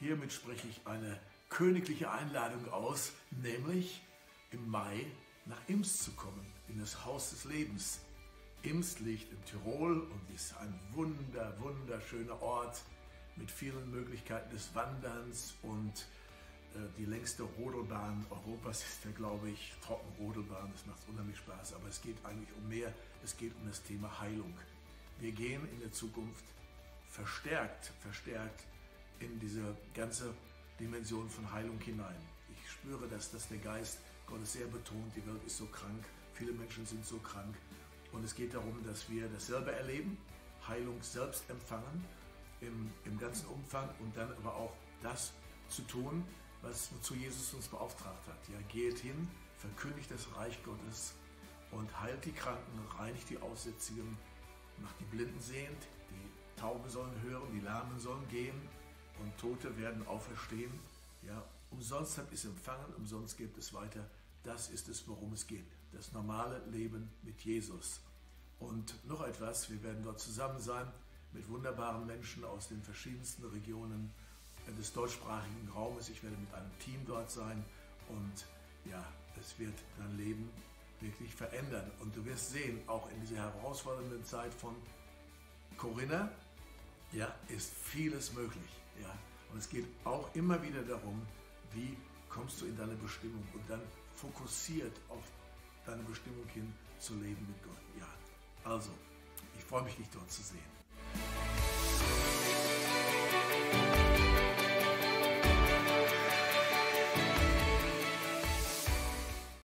hiermit spreche ich eine königliche Einladung aus, nämlich im Mai nach Imst zu kommen, in das Haus des Lebens. Imst liegt in Tirol und ist ein wunder, wunderschöner Ort mit vielen Möglichkeiten des Wanderns und äh, die längste Rodelbahn Europas ist ja, glaube ich, Trockenrodelbahn. Das macht unheimlich Spaß, aber es geht eigentlich um mehr. Es geht um das Thema Heilung. Wir gehen in der Zukunft verstärkt, verstärkt in diese ganze Dimension von Heilung hinein. Ich spüre, dass das der Geist Gottes sehr betont. Die Welt ist so krank, viele Menschen sind so krank. Und es geht darum, dass wir dasselbe erleben, Heilung selbst empfangen im, im ganzen Umfang und dann aber auch das zu tun, was wozu Jesus uns beauftragt hat. Ja, geht hin, verkündigt das Reich Gottes und heilt die Kranken, reinigt die Aussätzigen, macht die Blinden sehend, die Tauben sollen hören, die Lahmen sollen gehen und Tote werden auferstehen. Ja, umsonst habt ihr es empfangen, umsonst geht es weiter. Das ist es, worum es geht. Das normale Leben mit Jesus. Und noch etwas, wir werden dort zusammen sein mit wunderbaren Menschen aus den verschiedensten Regionen des deutschsprachigen Raumes. Ich werde mit einem Team dort sein und ja, es wird dein Leben wirklich verändern. Und du wirst sehen, auch in dieser herausfordernden Zeit von Corinna, ja, ist vieles möglich. Ja. Und es geht auch immer wieder darum, wie kommst du in deine Bestimmung und dann fokussiert auf deine Bestimmung hin zu leben mit Gott. Ja, also, ich freue mich, dich dort zu sehen.